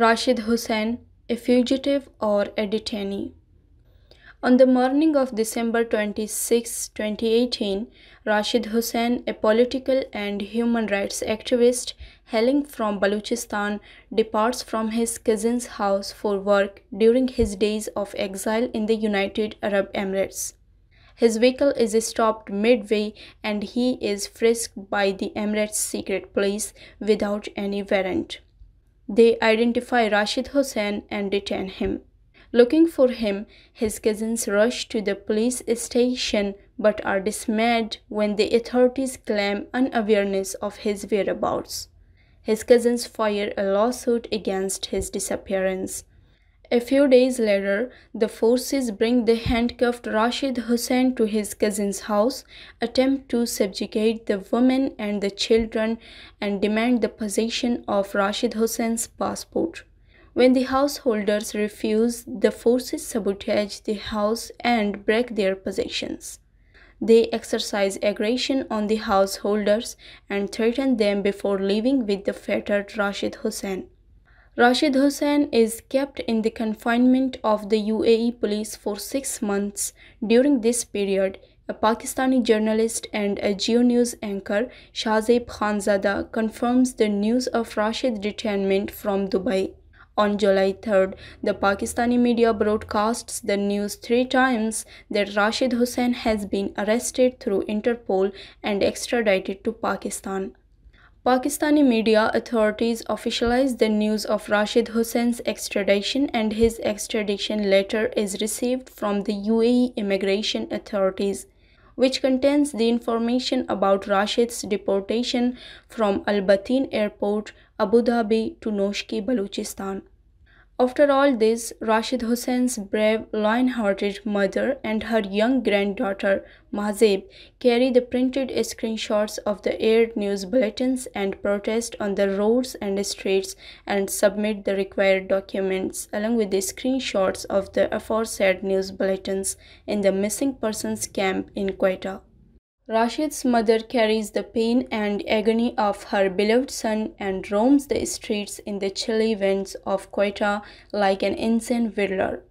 Rashid Hussain, a fugitive or a detainee. On the morning of December 26, 2018, Rashid Hussain, a political and human rights activist hailing from Balochistan, departs from his cousin's house for work during his days of exile in the United Arab Emirates. His vehicle is stopped midway and he is frisked by the Emirates secret police without any warrant. They identify Rashid Hussain and detain him. Looking for him, his cousins rush to the police station but are dismayed when the authorities claim unawareness of his whereabouts. His cousins fire a lawsuit against his disappearance. A few days later, the forces bring the handcuffed Rashid Hussain to his cousin's house, attempt to subjugate the women and the children, and demand the possession of Rashid Hussain's passport. When the householders refuse, the forces sabotage the house and break their possessions. They exercise aggression on the householders and threaten them before leaving with the fettered Rashid Hussain. Rashid Hussain is kept in the confinement of the UAE police for six months. During this period, a Pakistani journalist and a GeoNews anchor, Shahzeb Khanzada, confirms the news of Rashid's detainment from Dubai. On July 3rd, the Pakistani media broadcasts the news three times that Rashid Hussain has been arrested through Interpol and extradited to Pakistan. Pakistani media authorities officialized the news of Rashid Hussain's extradition and his extradition letter is received from the UAE immigration authorities, which contains the information about Rashid's deportation from Al Bateen Airport, Abu Dhabi to Noshki, Balochistan. After all this, Rashid Hussain's brave, lion-hearted mother and her young granddaughter Mahzeb carry the printed screenshots of the aired news bulletins and protest on the roads and streets and submit the required documents along with the screenshots of the aforesaid news bulletins in the missing persons camp in Quetta. Rashid's mother carries the pain and agony of her beloved son and roams the streets in the chilly winds of Quetta like an insane whirler.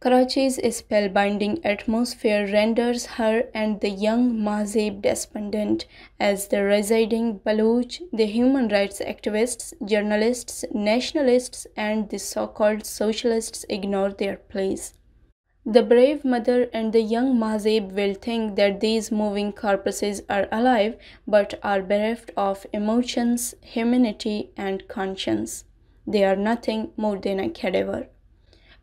Karachi's spellbinding atmosphere renders her and the young Mahzeb despondent as the residing Baloch, the human rights activists, journalists, nationalists, and the so-called socialists ignore their place. The brave mother and the young Mahzeb will think that these moving corpses are alive but are bereft of emotions, humanity, and conscience. They are nothing more than a cadaver.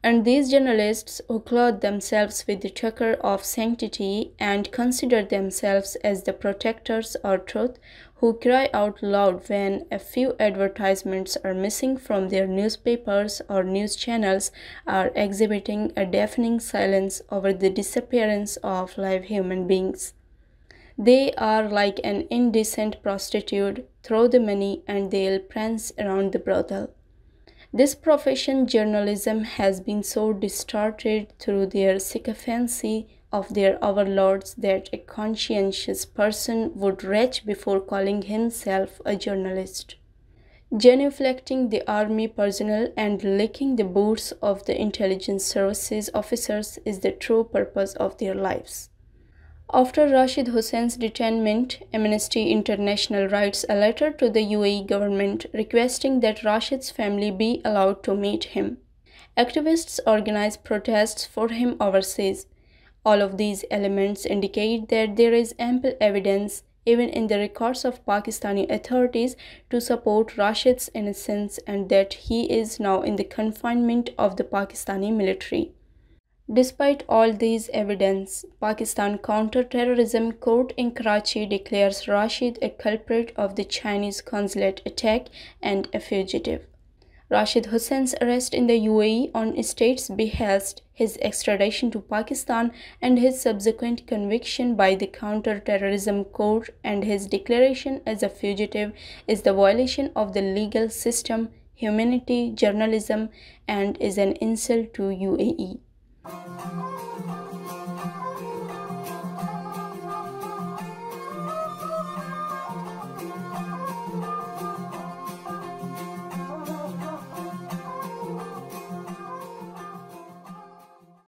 And these journalists who clothe themselves with the tucker of sanctity and consider themselves as the protectors of truth who cry out loud when a few advertisements are missing from their newspapers or news channels are exhibiting a deafening silence over the disappearance of live human beings. They are like an indecent prostitute, throw the money and they'll prance around the brothel. This profession journalism has been so distorted through their sycophancy of their overlords that a conscientious person would retch before calling himself a journalist. Genuflecting the army personnel and licking the boots of the intelligence services officers is the true purpose of their lives. After Rashid Hussain's detainment, Amnesty International writes a letter to the UAE government requesting that Rashid's family be allowed to meet him. Activists organize protests for him overseas. All of these elements indicate that there is ample evidence, even in the records of Pakistani authorities, to support Rashid's innocence and that he is now in the confinement of the Pakistani military. Despite all these evidence, Pakistan Counter-Terrorism Court in Karachi declares Rashid a culprit of the Chinese consulate attack and a fugitive. Rashid Hussain's arrest in the UAE on state's behest, his extradition to Pakistan, and his subsequent conviction by the Counter-Terrorism Court and his declaration as a fugitive is the violation of the legal system, humanity, journalism, and is an insult to UAE. Oh.